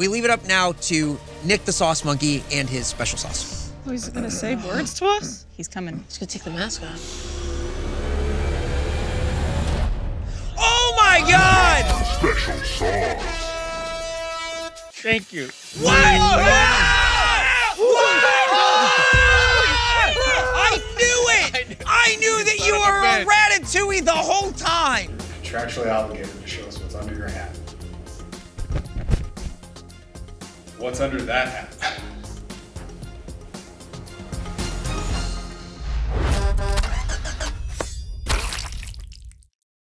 we leave it up now to Nick the Sauce Monkey and his special sauce. Oh, he's gonna say words to us? He's coming. He's gonna take the mask off. Oh my god! Special sauce. Thank you. What? Ah! I knew it! I knew that you were a ratatouille the whole time! Contractually obligated to show us what's under your hat. What's under that hat?